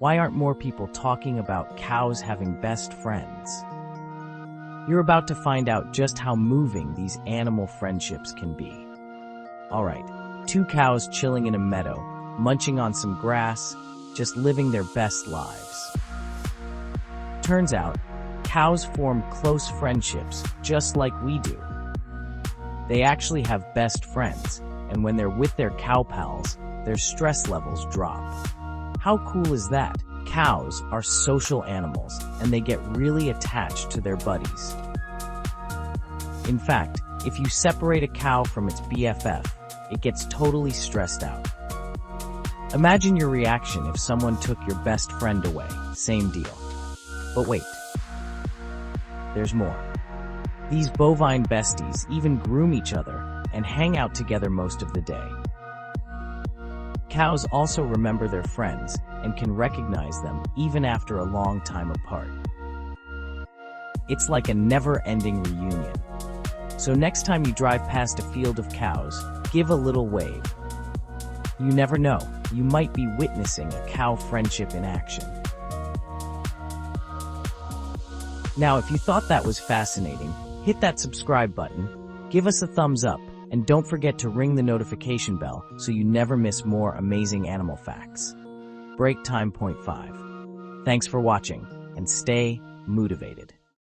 Why aren't more people talking about cows having best friends? You're about to find out just how moving these animal friendships can be. Alright, two cows chilling in a meadow, munching on some grass, just living their best lives. Turns out, cows form close friendships just like we do. They actually have best friends, and when they're with their cow pals, their stress levels drop. How cool is that? Cows are social animals, and they get really attached to their buddies. In fact, if you separate a cow from its BFF, it gets totally stressed out. Imagine your reaction if someone took your best friend away. Same deal. But wait. There's more. These bovine besties even groom each other and hang out together most of the day. Cows also remember their friends and can recognize them even after a long time apart. It's like a never-ending reunion. So next time you drive past a field of cows, give a little wave. You never know, you might be witnessing a cow friendship in action. Now, if you thought that was fascinating, hit that subscribe button, give us a thumbs up, and don't forget to ring the notification bell so you never miss more amazing animal facts. Break time point five. Thanks for watching, and stay motivated.